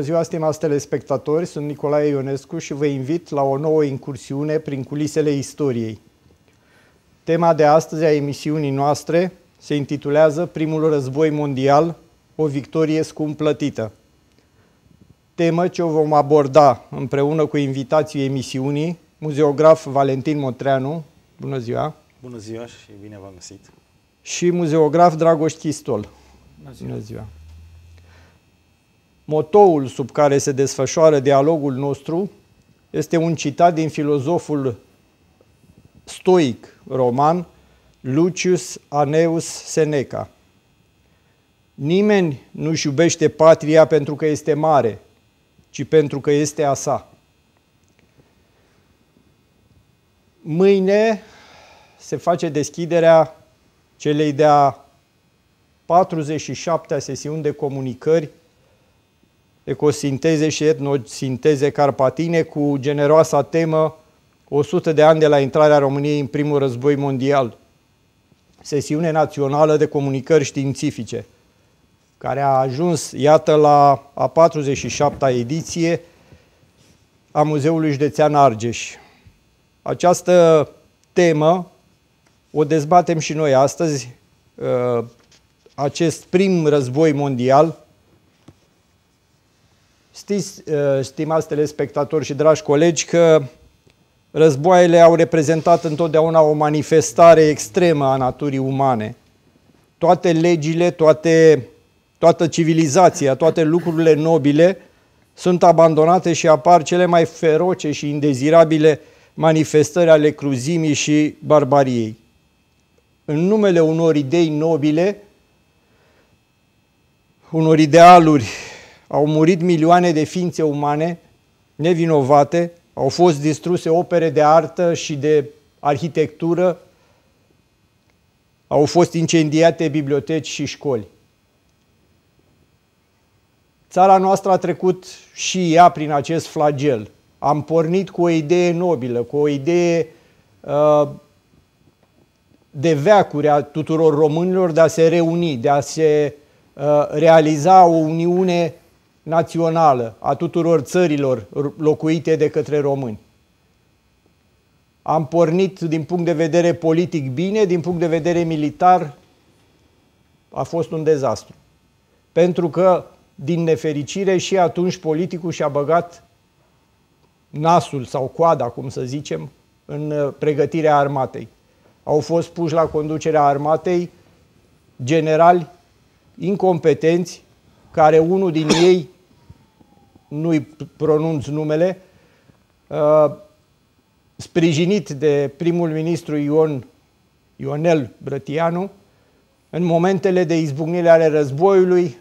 Bună ziua, stimați telespectatori! Sunt Nicolae Ionescu și vă invit la o nouă incursiune prin culisele istoriei. Tema de astăzi a emisiunii noastre se intitulează Primul război mondial, o victorie scump plătită. Temă ce o vom aborda împreună cu invitații emisiunii, muzeograf Valentin Motreanu. Bună ziua! Bună ziua și bine v-am găsit! Și muzeograf Dragoș Chistol. Bună ziua! Bună ziua! Motoul sub care se desfășoară dialogul nostru este un citat din filozoful stoic roman Lucius Aneus Seneca. Nimeni nu-și iubește patria pentru că este mare, ci pentru că este a sa. Mâine se face deschiderea celei de-a 47-a sesiuni de comunicări ecosinteze și etnosinteze carpatine cu generoasa temă 100 de ani de la intrarea României în primul război mondial. Sesiune națională de comunicări științifice, care a ajuns, iată, la a 47-a ediție a Muzeului Județean Argeș. Această temă o dezbatem și noi astăzi, uh, acest prim război mondial, Știți, uh, stimați telespectatori și dragi colegi, că războaiele au reprezentat întotdeauna o manifestare extremă a naturii umane. Toate legile, toate, toată civilizația, toate lucrurile nobile sunt abandonate și apar cele mai feroce și indezirabile manifestări ale cruzimii și barbariei. În numele unor idei nobile, unor idealuri au murit milioane de ființe umane nevinovate, au fost distruse opere de artă și de arhitectură, au fost incendiate biblioteci și școli. Țara noastră a trecut și ea prin acest flagel. Am pornit cu o idee nobilă, cu o idee uh, de veacuri a tuturor românilor de a se reuni, de a se uh, realiza o uniune națională a tuturor țărilor locuite de către români. Am pornit din punct de vedere politic bine, din punct de vedere militar a fost un dezastru. Pentru că, din nefericire, și atunci politicul și-a băgat nasul sau coada, cum să zicem, în uh, pregătirea armatei. Au fost puși la conducerea armatei generali incompetenți, care unul din ei nu-i pronunț numele, uh, sprijinit de primul ministru Ion, Ionel Brătianu, în momentele de izbucnire ale războiului,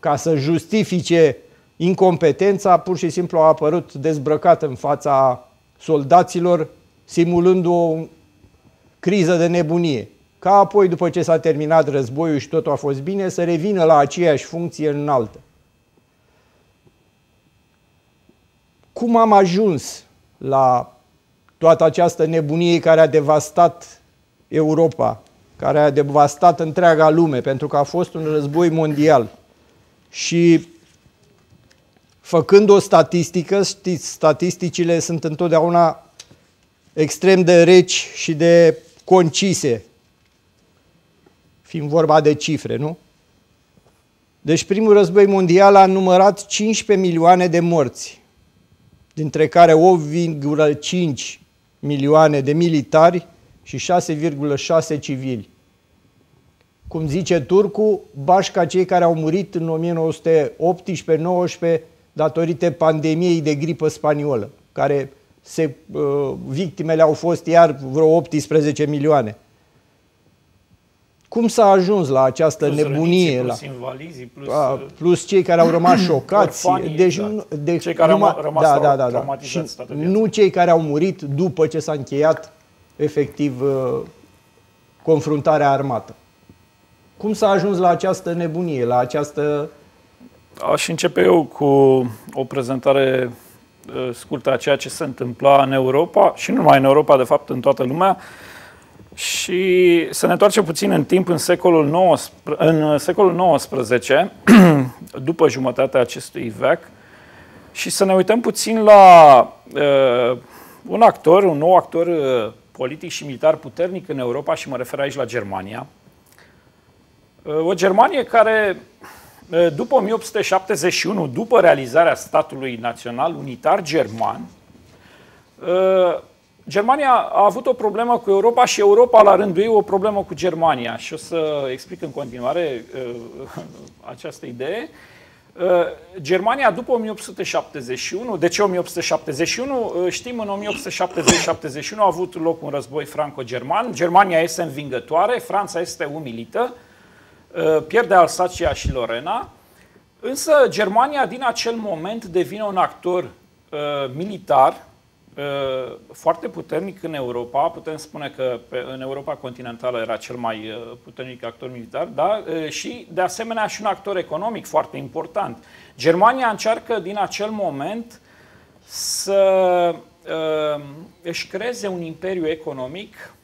ca să justifice incompetența, pur și simplu a apărut dezbrăcat în fața soldaților, simulând o criză de nebunie. Ca apoi, după ce s-a terminat războiul și totul a fost bine, să revină la aceeași funcție înaltă. cum am ajuns la toată această nebunie care a devastat Europa, care a devastat întreaga lume, pentru că a fost un război mondial. Și făcând o statistică, știți, statisticile sunt întotdeauna extrem de reci și de concise, fiind vorba de cifre, nu? Deci primul război mondial a numărat 15 milioane de morți dintre care 8,5 milioane de militari și 6,6 civili. Cum zice Turcu, bașca cei care au murit în 1918-19 datorită pandemiei de gripă spaniolă, care se, uh, victimele au fost iar vreo 18 milioane. Cum s-a ajuns la această plus nebunie? Răniții, plus la, invalizii, plus, a, plus cei care au rămas șocați. orfanii, deci, exact. deci Cei care numai, au rămas da, da, da, da. traumatizați Și toată viața. nu cei care au murit după ce s-a încheiat efectiv uh, confruntarea armată. Cum s-a ajuns la această nebunie, la această... Aș începe eu cu o prezentare uh, scurtă a ceea ce se întâmpla în Europa și nu numai în Europa, de fapt în toată lumea. Și să ne întoarcem puțin în timp în secolul XIX, în secolul XIX după jumătatea acestui veac, și să ne uităm puțin la uh, un actor, un nou actor uh, politic și militar puternic în Europa și mă refer aici la Germania. Uh, o Germanie care, uh, după 1871, după realizarea statului național unitar german, uh, Germania a avut o problemă cu Europa și Europa la rândul ei o problemă cu Germania. Și o să explic în continuare această idee. Germania după 1871, de ce 1871? Știm, în 1870-71 a avut loc un război franco-german, Germania este învingătoare, Franța este umilită, pierde Alsacia și Lorena, însă Germania din acel moment devine un actor militar Uh, foarte puternic în Europa. Putem spune că în Europa continentală era cel mai uh, puternic actor militar, da? Uh, și de asemenea și un actor economic foarte important. Germania încearcă din acel moment să își creeze un imperiu economic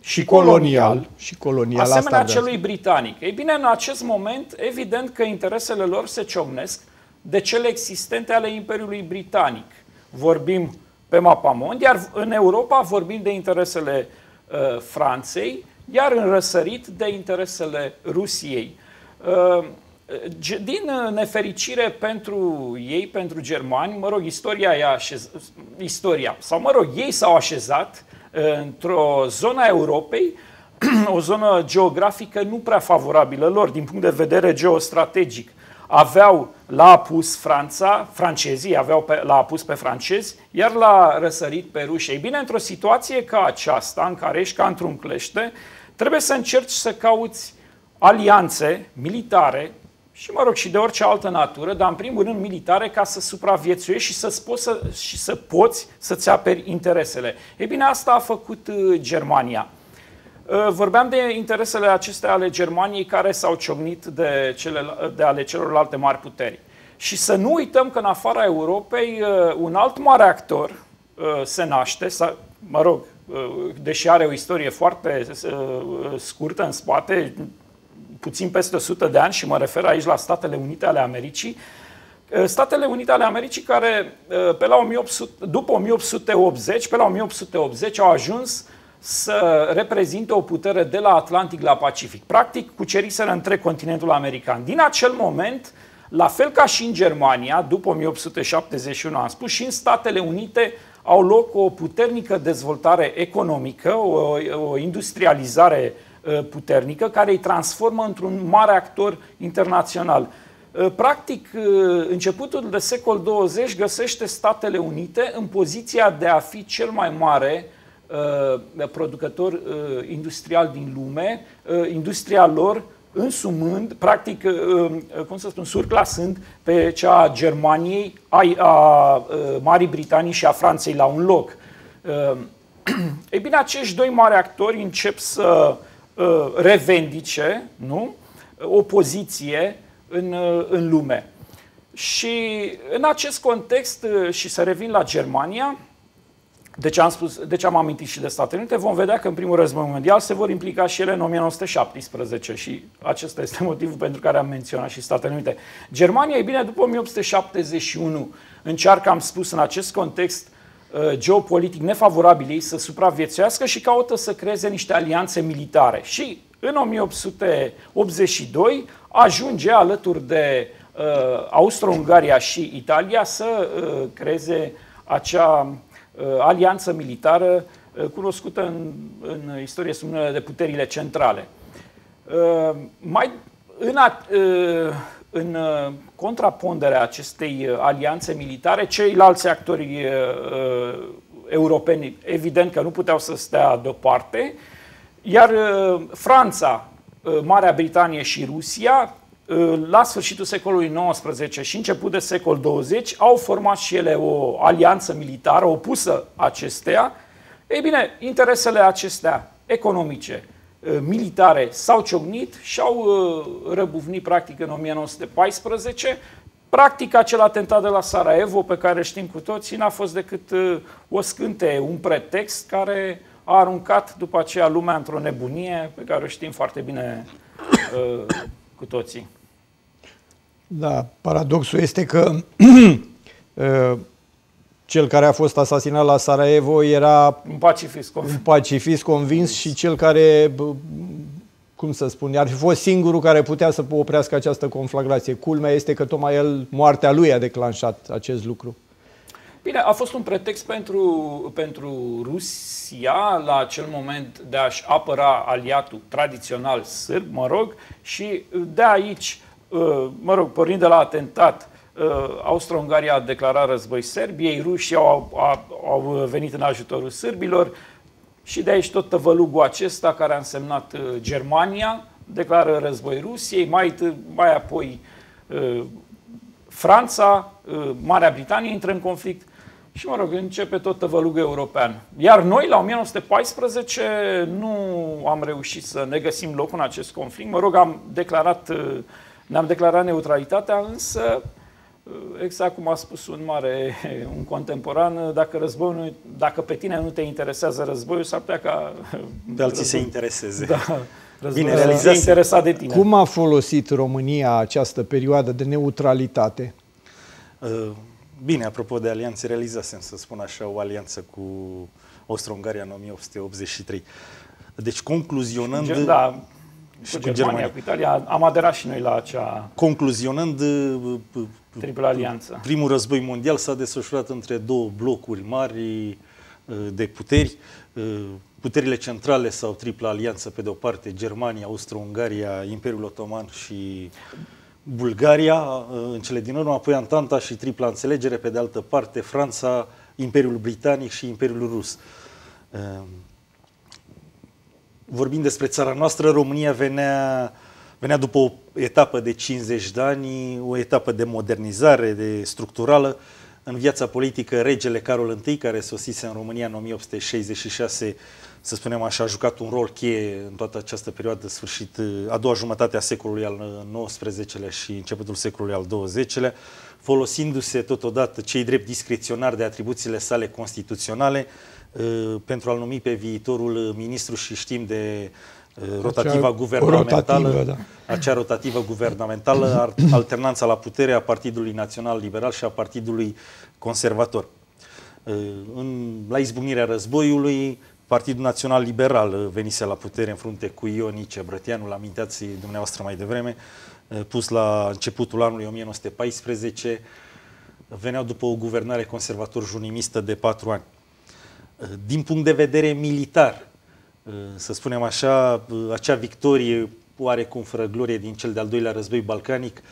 și colonial, și colonial asemenea celui britanic. Ei bine, în acest moment, evident că interesele lor se ciocnesc de cele existente ale Imperiului Britanic. Vorbim pe mapamond, iar în Europa vorbim de interesele uh, Franței, iar în răsărit de interesele Rusiei. Uh, din nefericire pentru ei, pentru germani, mă rog, istoria, i-a așez... istoria sau mă rog, ei s-au așezat uh, într-o zonă a Europei, o zonă geografică nu prea favorabilă lor din punct de vedere geostrategic aveau la apus Franța, francezii aveau pe, la apus pe francezi, iar la răsărit pe ruși. Ei bine, într-o situație ca aceasta, în care ești ca într-un clește, trebuie să încerci să cauți alianțe militare și, mă rog, și de orice altă natură, dar în primul rând militare, ca să supraviețuiești și să poți, să, și să poți să-ți aperi interesele. Ei bine, asta a făcut uh, Germania. Uh, vorbeam de interesele acestea ale Germaniei care s-au ciocnit de, cele, de ale celorlalte mari puteri. Și să nu uităm că în afara Europei uh, un alt mare actor uh, se naște, mă rog, deși are o istorie foarte scurtă în spate, puțin peste 100 de ani și mă refer aici la Statele Unite ale Americii, Statele Unite ale Americii care pe la 1800, după 1880, pe la 1880 au ajuns să reprezinte o putere de la Atlantic la Pacific. Practic, cuceriseră întreg continentul american. Din acel moment, la fel ca și în Germania, după 1871 am spus, și în Statele Unite au loc o puternică dezvoltare economică, o, o industrializare uh, puternică, care îi transformă într-un mare actor internațional. Uh, practic, uh, începutul de secol 20 găsește Statele Unite în poziția de a fi cel mai mare uh, producător uh, industrial din lume, uh, industria lor însumând, practic, uh, uh, cum să spun, surclasând pe cea a Germaniei, a, a uh, Marii Britanii și a Franței la un loc. Uh, ei bine, acești doi mari actori încep să uh, revendice nu? o poziție în, uh, în lume. Și în acest context, uh, și să revin la Germania, de ce, am spus, de ce am amintit și de Statele Unite, vom vedea că în primul război mondial se vor implica și ele în 1917 și acesta este motivul pentru care am menționat și Statele Unite. Germania, e bine, după 1871 încearcă, am spus, în acest context uh, geopolitic nefavorabil ei să supraviețuiască și caută să creeze niște alianțe militare. Și în 1882 ajunge alături de uh, Austro-Ungaria și Italia să uh, creeze acea Uh, alianță militară uh, cunoscută în, în istorie sub numele de puterile centrale. Uh, mai în, a, în contraponderea acestei alianțe militare, ceilalți actori europeni evident că nu puteau să stea deoparte, iar Franța, Marea Britanie și Rusia la sfârșitul secolului XIX și început de secol 20 au format și ele o alianță militară opusă acesteia. Ei bine, interesele acestea economice, uh, militare s-au ciocnit și au uh, răbuvnit practic în 1914. Practic acel atentat de la Sarajevo pe care știm cu toții n-a fost decât uh, o scânte, un pretext care a aruncat după aceea lumea într-o nebunie pe care o știm foarte bine uh, cu toții. Da, paradoxul este că uh, cel care a fost asasinat la Sarajevo era un pacifist convins, un pacifist convins și cel care, cum să spun, ar fi fost singurul care putea să oprească această conflagrație. Culmea este că tocmai el, moartea lui a declanșat acest lucru. Bine, a fost un pretext pentru, pentru Rusia la acel moment de a-și apăra aliatul tradițional sârb, mă rog, și de aici, uh, mă rog, pornind de la atentat, uh, Austro-Ungaria a declarat război Serbiei, rușii au, au, au venit în ajutorul sârbilor și de aici tot tăvălugul acesta care a însemnat uh, Germania, declară război Rusiei, mai, mai apoi Franța, Marea Britanie intră în conflict și, mă rog, începe tot tăvălugul european. Iar noi, la 1914, nu am reușit să ne găsim loc în acest conflict. Mă rog, am declarat, ne-am declarat neutralitatea, însă, exact cum a spus un mare, un contemporan, dacă, războiul, dacă pe tine nu te interesează războiul, s-ar putea ca... Pe alții se intereseze. Da. Bine, realizase. interesat de tine. Cum a folosit România această perioadă de neutralitate? Uh Bine, apropo de alianțe, realizasem, să spun așa, o alianță cu Austro-Ungaria în 1883. Deci, concluzionând... Da, și cu, cu Germania, Germania, cu Italia, am aderat și noi la acea... Concluzionând... Uh, Triple alianță. Primul război mondial s-a desfășurat între două blocuri mari uh, de puteri. Uh, puterile centrale sau tripla alianță, pe de o parte, Germania, Austro-Ungaria, Imperiul Otoman și Bulgaria, uh, în cele din urmă, apoi Antanta și tripla înțelegere, pe de altă parte Franța, Imperiul Britanic și Imperiul Rus. Uh, vorbind despre țara noastră, România venea, venea după o etapă de 50 de ani, o etapă de modernizare, de structurală. În viața politică, regele Carol I, care sosise în România în 1866, să spunem așa, a jucat un rol cheie în toată această perioadă, sfârșit, a doua jumătate a secolului al XIX-lea și începutul secolului al XX-lea, folosindu-se totodată cei drept discreționari de atribuțiile sale constituționale uh, pentru a-l numi pe viitorul ministru și știm de uh, rotativa acea guvernamentală, rotativă, da. acea rotativă guvernamentală, alternanța la putere a Partidului Național Liberal și a Partidului Conservator. Uh, în, la izbucnirea războiului, Partidul Național Liberal uh, venise la putere în frunte cu Ionice Brătianu, la aminteați dumneavoastră mai devreme, uh, pus la începutul anului 1914, veneau după o guvernare conservator-junimistă de patru ani. Uh, din punct de vedere militar, să spunem așa, acea victorie oarecum fără glorie din cel de-al doilea război balcanic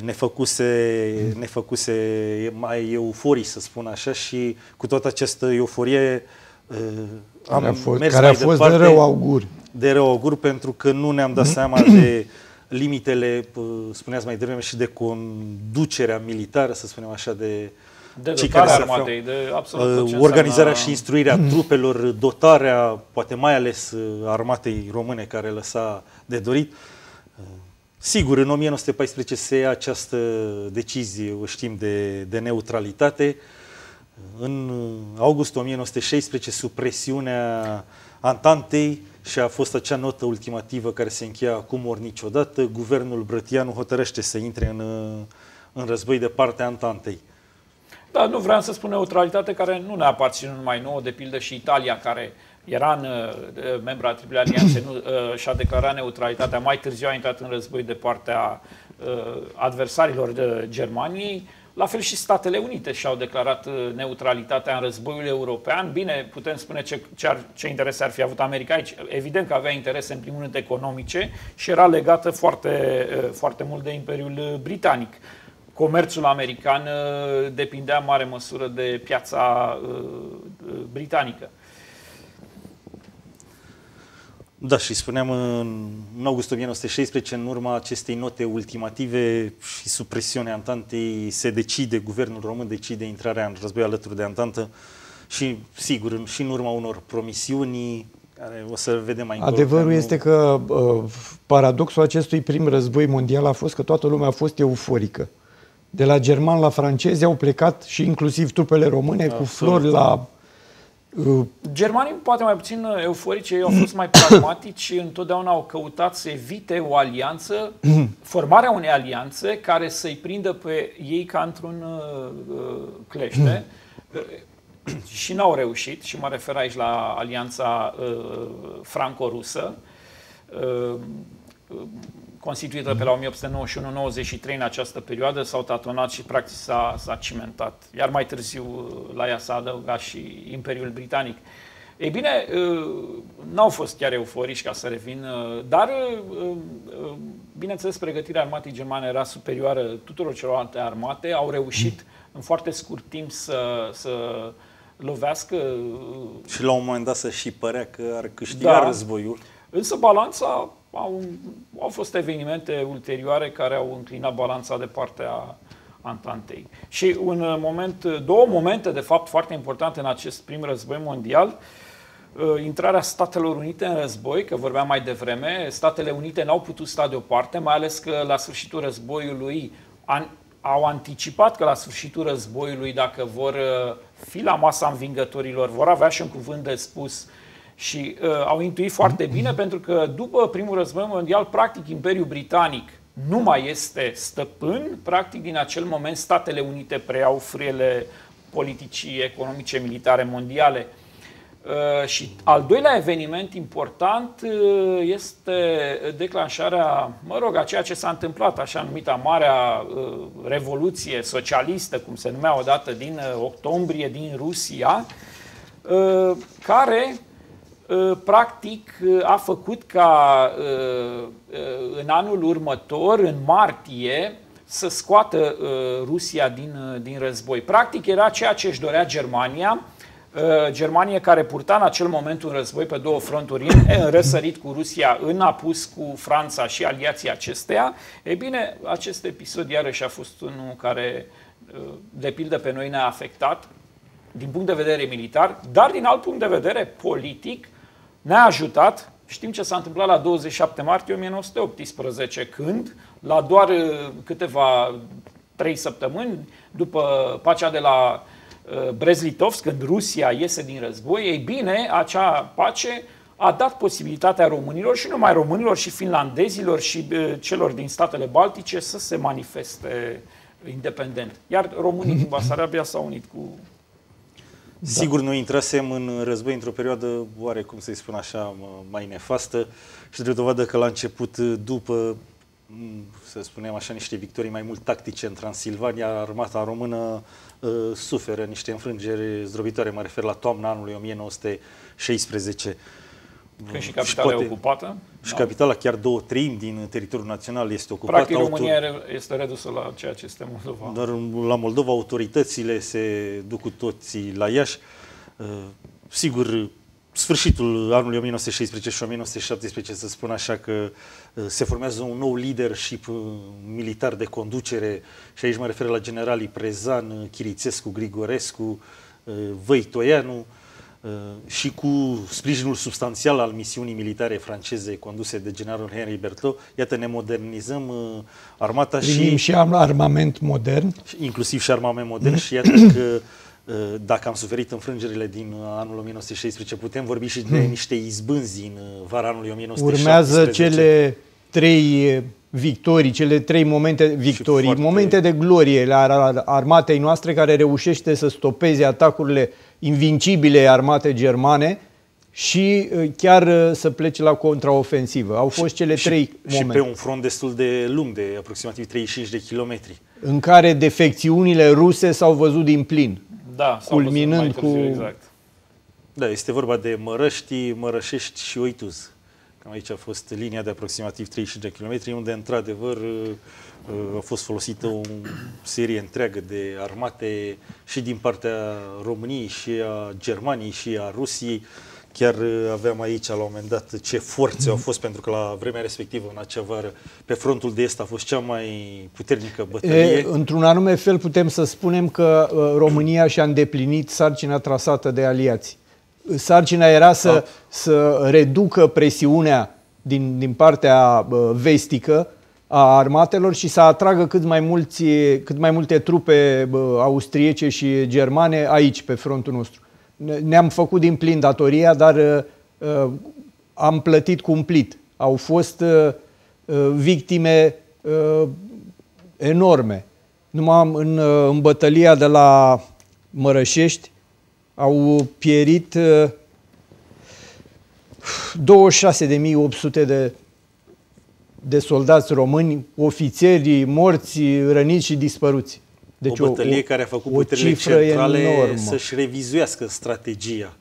ne făcuse, ne făcuse mai euforii, să spun așa, și cu toată această euforie am care a fost, mers care a fost departe, de rău augur. De rău augur pentru că nu ne-am dat seama de limitele, spuneați mai devreme, și de conducerea militară, să spunem așa, de de cei care armatei, de absolut uh, organizarea înseamnă... și instruirea mm. trupelor, dotarea, poate mai ales uh, armatei române care lăsa de dorit. Uh, sigur, în 1914 se ia această decizie, o știm, de, de neutralitate. În august 1916, sub presiunea Antantei și a fost acea notă ultimativă care se încheia acum ori niciodată, guvernul Brătianu hotărăște să intre în, în război de partea Antantei. Da, nu vreau să spun neutralitate care nu ne aparține numai nouă, de pildă și Italia, care era în, membra a Triple Alianțe, nu, uh, și-a declarat neutralitatea, mai târziu a intrat în război de partea uh, adversarilor de Germaniei. La fel și Statele Unite și-au declarat uh, neutralitatea în războiul european. Bine, putem spune ce, ce, ar, ce interese ar fi avut America aici. Evident că avea interese, în primul rând, economice și era legată foarte, uh, foarte mult de Imperiul uh, Britanic. Comerțul american depindea în mare măsură de piața britanică. Da, și spuneam în, în august 1916, în urma acestei note ultimative și sub presiunea Antantei, se decide, guvernul român decide intrarea în război alături de Antantă și, sigur, și în urma unor promisiuni care o să vedem mai încolo. Adevărul nu... este că uh, paradoxul acestui prim război mondial a fost că toată lumea a fost euforică. De la german la francezi au plecat și inclusiv trupele române Absolut. cu flori la Germanii poate mai puțin euforici, ei au fost mai pragmatici, întotdeauna au căutat să evite o alianță, formarea unei alianțe care să-i prindă pe ei ca într-un uh, clește și n-au reușit, și mă refer aici la alianța uh, franco-rusă, uh, constituită pe la 1891-93 în această perioadă, s-au tatonat și practic s-a, s-a cimentat. Iar mai târziu la ea s-a adăugat și Imperiul Britanic. Ei bine, n-au fost chiar euforici ca să revin, dar, bineînțeles, pregătirea armatei germane era superioară tuturor celorlalte armate, au reușit în foarte scurt timp să, să lovească. Și la un moment dat să și părea că ar câștiga da, războiul. Însă balanța au, au fost evenimente ulterioare care au înclinat balanța de partea Antantei. Și un moment, două momente, de fapt, foarte importante în acest prim război mondial, uh, intrarea Statelor Unite în război, că vorbeam mai devreme, Statele Unite n-au putut sta deoparte, mai ales că la sfârșitul războiului an, au anticipat că la sfârșitul războiului, dacă vor uh, fi la masa învingătorilor, vor avea și un cuvânt de spus și uh, au intuit foarte bine pentru că după primul război mondial, practic Imperiul Britanic nu mai este stăpân, practic din acel moment Statele Unite preiau frâiele politicii economice militare mondiale. Uh, și al doilea eveniment important uh, este declanșarea, mă rog, a ceea ce s-a întâmplat, așa numită Marea uh, Revoluție Socialistă, cum se numea odată din octombrie din Rusia, care Uh, practic uh, a făcut ca uh, în anul următor, în martie, să scoată Rusia din, din război. Practic era ceea ce își dorea Germania, Germania care purta în acel moment un război pe două fronturi, în răsărit cu Rusia, în apus cu Franța și aliații acesteia. E bine, acest episod iarăși a fost unul care, de pildă, pe noi ne-a afectat din punct de vedere militar, dar din alt punct de vedere politic, ne-a ajutat. Știm ce s-a întâmplat la 27 martie 1918, când, la doar uh, câteva trei săptămâni după pacea de la uh, Brezlitovsk, când Rusia iese din război, ei bine, acea pace a dat posibilitatea românilor și numai românilor și finlandezilor și uh, celor din statele baltice să se manifeste independent. Iar românii din Basarabia s-au unit cu da. Sigur, noi intrasem în război într-o perioadă, oare cum să-i spun așa, mai nefastă și de dovadă că la început, după, să spunem așa, niște victorii mai mult tactice în Transilvania, armata română uh, suferă niște înfrângeri zdrobitoare, mă refer la toamna anului 1916. Când și capitala și poate, e ocupată? Și da. capitala, chiar două treimi din teritoriul național este ocupată. Practic România autor... este redusă la ceea ce este Moldova. Dar la Moldova autoritățile se duc cu toții la Iași. Uh, sigur, sfârșitul anului 1916 și 1917, să spun așa că uh, se formează un nou leadership uh, militar de conducere și aici mă refer la generalii Prezan, Chirițescu, Grigorescu, Văitoianu, Uh, și cu sprijinul substanțial al misiunii militare franceze conduse de generalul Henri Berthaud, iată, ne modernizăm uh, armata Primim și... și armament modern. Inclusiv și armament modern și iată că uh, dacă am suferit înfrângerile din anul 1916, putem vorbi și de hmm. niște izbânzi din vara anului 1917. Urmează cele trei victorii, cele trei momente victorii, foarte... momente de glorie la armatei noastre care reușește să stopeze atacurile invincibile armate germane și uh, chiar uh, să plece la contraofensivă. Au fost cele și, trei și momente. Și pe un front destul de lung, de aproximativ 35 de kilometri. În care defecțiunile ruse s-au văzut din plin. Da, culminând cu... Târziu, exact. Da, este vorba de Mărăști, Mărășești și Oituz. Cam aici a fost linia de aproximativ 35 de kilometri, unde, într-adevăr, uh, a fost folosită o serie întreagă de armate și din partea României și a Germaniei și a Rusiei. Chiar uh, aveam aici la un moment dat ce forțe au fost, pentru că la vremea respectivă, în acea vară, pe frontul de est a fost cea mai puternică bătălie. într-un anume fel putem să spunem că uh, România și-a îndeplinit sarcina trasată de aliați. Sarcina era să, da. să reducă presiunea din, din partea uh, vestică a armatelor și să atragă cât mai, mulți, cât mai multe trupe austriece și germane aici, pe frontul nostru. ne-am făcut din plin datoria, dar am plătit cumplit. Au fost victime enorme. Numai în, în bătălia de la Mărășești au pierit 26.800 de, de soldați români, ofițeri morți, răniți și dispăruți. Deci o bătălie o, care a făcut puterile centrale enormă. să-și revizuiască strategia.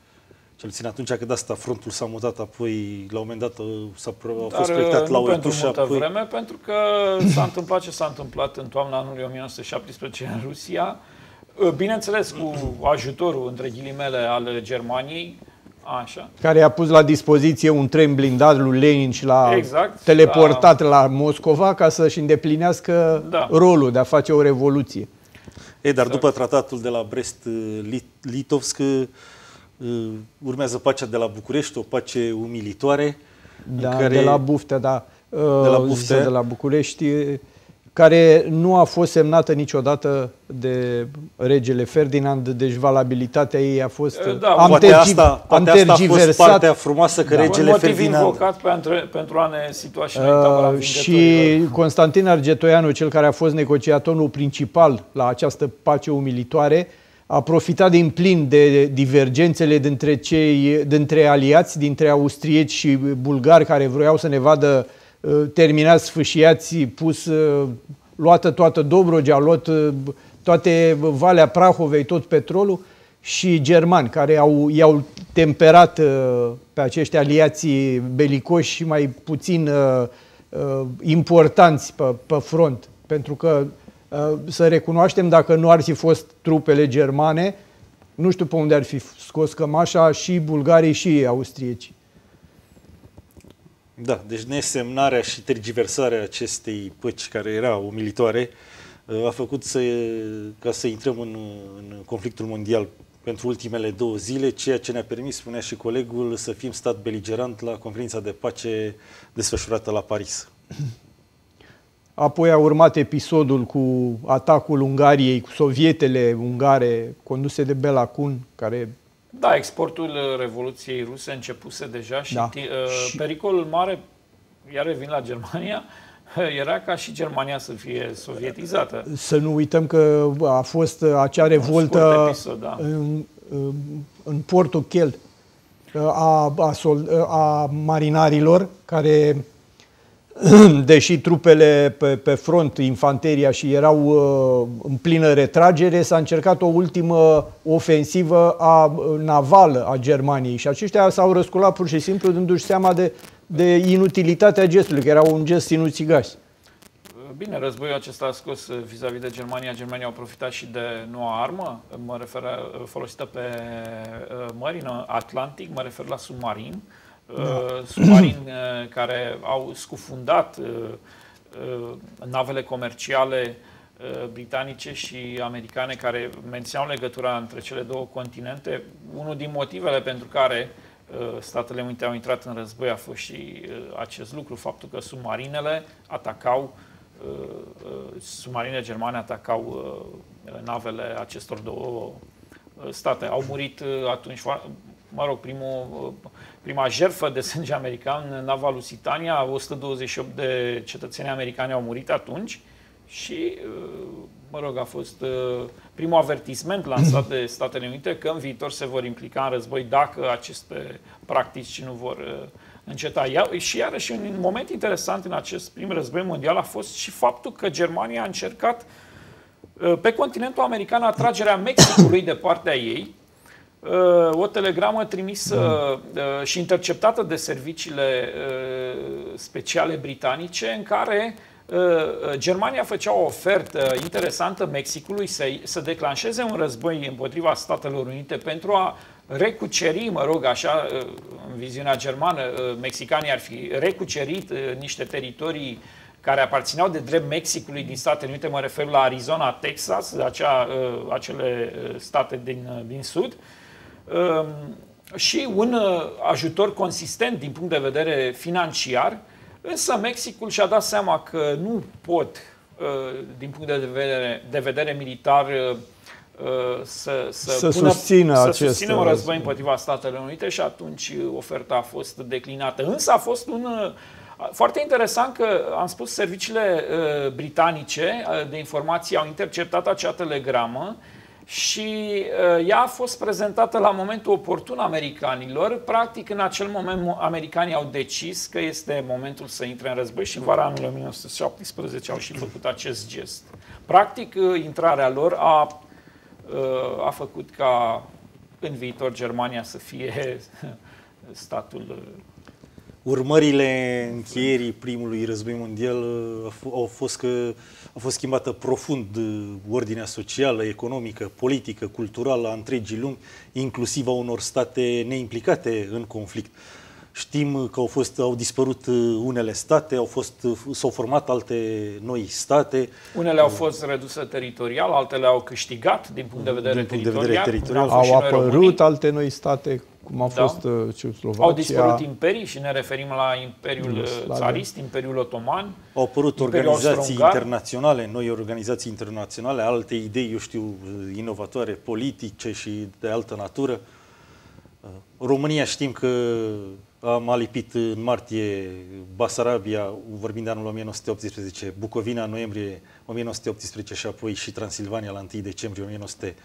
Cel puțin atunci când asta frontul s-a mutat, apoi la un moment dat s-a a fost proiectat la o pentru multă apoi... vreme, pentru că s-a întâmplat ce s-a întâmplat în toamna anului 1917 în Rusia. Bineînțeles, cu ajutorul, între ghilimele, al Germaniei, Așa. care a pus la dispoziție un tren blindat lui Lenin și l-a exact, teleportat la... la Moscova ca să-și îndeplinească da. rolul de a face o revoluție. E, dar exact. după tratatul de la Brest-Litovsk uh, urmează pacea de la București, o pace umilitoare. Da, care... de la Buftea, da. De la uh, Buftea. De la București care nu a fost semnată niciodată de regele Ferdinand, deci valabilitatea ei a fost da, am poate tergi, asta, poate am asta a fost partea frumoasă că da. regele un Ferdinand... invocat pentru, pentru a ne situa și uh, Și Constantin Argetoianu, cel care a fost negociatorul principal la această pace umilitoare, a profitat din plin de divergențele dintre, cei, dintre aliați, dintre austrieci și bulgari care vroiau să ne vadă uh, Uh, terminați sfâșiați, pus, uh, luată toată Dobrogea, luat uh, toate Valea Prahovei, tot petrolul și germani care au, i-au temperat pe acești aliații belicoși și mai puțin uh, uh, importanți pe, pe front. Pentru că uh, să recunoaștem, dacă nu ar fi fost trupele germane, nu știu pe unde ar fi scos cămașa și bulgarii și austrieci. Da, deci nesemnarea și tergiversarea acestei păci care era umilitoare uh, a făcut să, ca să intrăm în, în conflictul mondial pentru ultimele două zile, ceea ce ne-a permis, spunea și colegul, să fim stat beligerant la conferința de pace desfășurată la Paris. Apoi a urmat episodul cu atacul Ungariei, cu sovietele ungare conduse de Bela Kun, care da, exportul uh, Revoluției Ruse începuse deja și, da. uh, și pericolul mare, iar revin la Germania, era ca și Germania să fie sovietizată. Să nu uităm că a fost acea revoltă episod, da. în, în portul Kiel a, a, sol, a marinarilor care deși trupele pe, pe front, infanteria și erau uh, în plină retragere, s-a încercat o ultimă ofensivă a, uh, navală a Germaniei și aceștia s-au răsculat pur și simplu dându-și seama de, de inutilitatea gestului, că era un gest sinuțigaș. Bine, războiul acesta a scos uh, vis-a-vis de Germania. Germania au profitat și de noua armă, mă refer uh, folosită pe mări, în Atlantic, mă refer la submarin uh, submarini uh, care au scufundat uh, uh, navele comerciale uh, britanice și americane care mențineau legătura între cele două continente. Unul din motivele pentru care uh, Statele Unite au intrat în război a fost și uh, acest lucru, faptul că submarinele atacau submarine germane atacau navele acestor două state. Au murit atunci, mă rog, primul prima jertfă de sânge american, nava Lusitania, 128 de cetățeni americani au murit atunci și, uh, mă rog, a fost uh, primul avertisment lansat de Statele Unite că în viitor se vor implica în război dacă aceste practici nu vor uh, înceta. Și iarăși un moment interesant în acest prim război mondial a fost și faptul că Germania a încercat pe continentul american atragerea Mexicului de partea ei, Uh, o telegramă trimisă uh, și interceptată de serviciile uh, speciale britanice în care Germania făcea o ofertă interesantă Mexicului să, să declanșeze un război împotriva Statelor Unite pentru a recuceri, mă rog, așa, în viziunea germană, mexicanii ar fi recucerit niște teritorii care aparțineau de drept Mexicului din Statele Unite, mă refer la Arizona, Texas, acea, acele state din, din sud, Ehm, și un uh, ajutor consistent din punct de vedere financiar, însă Mexicul și-a dat seama că nu pot, uh, din punct de vedere, de vedere militar, uh, să, să, să pună, susțină, să acest susțină un război împotriva Statelor Unite și atunci oferta a fost declinată. Însă a fost un foarte interesant că, am spus, serviciile uh, britanice uh, de informații au interceptat acea telegramă și uh, ea a fost prezentată la momentul oportun americanilor. Practic, în acel moment, americanii au decis că este momentul să intre în război și în vara anului 1917 au și făcut acest gest. Practic, intrarea lor a, a făcut ca în viitor Germania să fie statul urmările încheierii primului război mondial uh, au fost că a fost schimbată profund uh, ordinea socială, economică, politică, culturală a întregii lumi, inclusiv a unor state neimplicate în conflict. Știm că au, fost, au dispărut uh, unele state, au fost, s-au format alte noi state. Unele au fost reduse teritorial, altele au câștigat din punct de vedere, din punct teritorial. De vedere teritorial. Au apărut alte noi state cum a da. fost uh, Ceoslovacia. Au dispărut imperii și ne referim la Imperiul uh, Slavia. Țarist, Imperiul Otoman. Au apărut organizații internaționale, noi organizații internaționale, alte idei, eu știu, uh, inovatoare, politice și de altă natură. România știm că am alipit în martie Basarabia, vorbind de anul 1918, Bucovina în noiembrie 1918 și apoi și Transilvania la 1 decembrie 1918.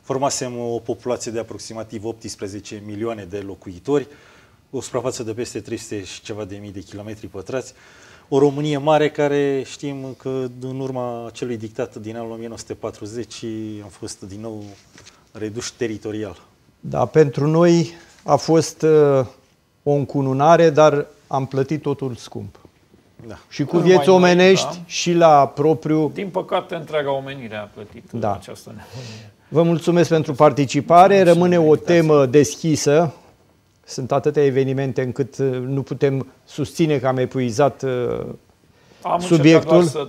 Formasem o populație de aproximativ 18 milioane de locuitori, o suprafață de peste 300 și ceva de mii de kilometri pătrați. O Românie mare care știm că în urma celui dictat din anul 1940 am fost din nou reduși teritorial. Da, pentru noi a fost uh, o încununare, dar am plătit totul scump. Da. Și cu vieți omenești noi, da. și la propriu. Din păcate, întreaga omenire a plătit da. această nevoie. Vă mulțumesc pentru participare. Rămâne o temă deschisă. Sunt atâtea evenimente încât uh, nu putem susține că am epuizat uh, am subiectul. Să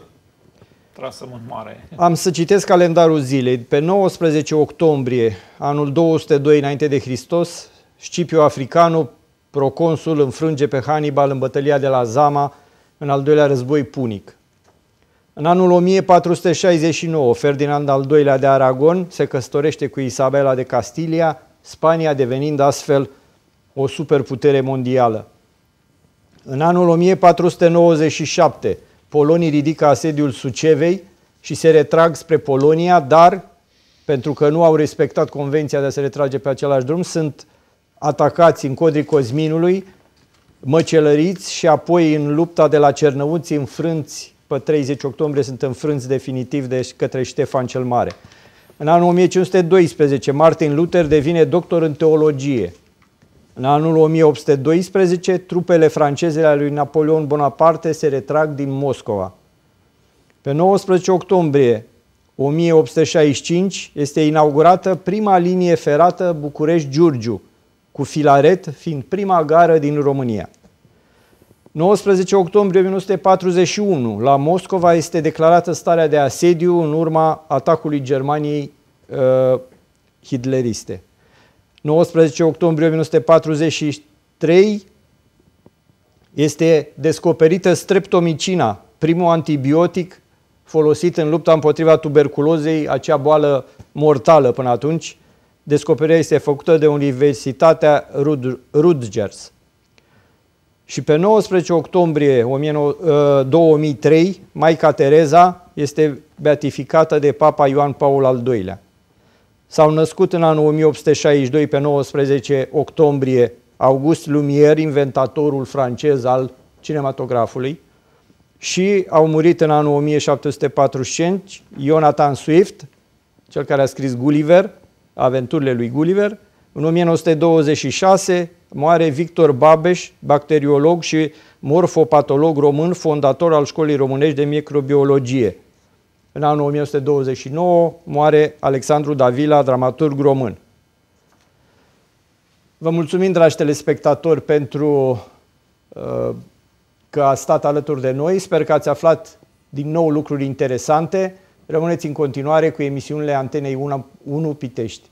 trasăm în mare. Am să citesc calendarul zilei. Pe 19 octombrie, anul 202 înainte de Hristos, Scipio Africanu, proconsul, înfrânge pe Hannibal în bătălia de la Zama în al doilea război punic. În anul 1469, Ferdinand al II-lea de Aragon se căsătorește cu Isabela de Castilia, Spania devenind astfel o superputere mondială. În anul 1497, polonii ridică asediul Sucevei și se retrag spre Polonia, dar, pentru că nu au respectat convenția de a se retrage pe același drum, sunt atacați în codrii Cosminului, măcelăriți și apoi în lupta de la Cernăuți înfrânți pe 30 octombrie sunt înfrânți definitiv de către Ștefan cel Mare. În anul 1512, Martin Luther devine doctor în teologie. În anul 1812, trupele franceze ale lui Napoleon Bonaparte se retrag din Moscova. Pe 19 octombrie 1865 este inaugurată prima linie ferată București-Giurgiu, cu Filaret fiind prima gară din România. 19 octombrie 1941, la Moscova este declarată starea de asediu în urma atacului Germaniei uh, hitleriste. 19 octombrie 1943 este descoperită streptomicina, primul antibiotic folosit în lupta împotriva tuberculozei, acea boală mortală până atunci. Descoperirea este făcută de Universitatea Rutgers. Și pe 19 octombrie 2003, uh, Maica Tereza este beatificată de Papa Ioan Paul al II-lea. S-au născut în anul 1862, pe 19 octombrie, August Lumière, inventatorul francez al cinematografului, și au murit în anul 1745 Jonathan Swift, cel care a scris Gulliver, aventurile lui Gulliver. În 1926 moare Victor Babeș, bacteriolog și morfopatolog român, fondator al Școlii Românești de Microbiologie. În anul 1929 moare Alexandru Davila, dramaturg român. Vă mulțumim, dragi telespectatori, pentru uh, că ați stat alături de noi. Sper că ați aflat din nou lucruri interesante. Rămâneți în continuare cu emisiunile Antenei 1, 1 Pitești.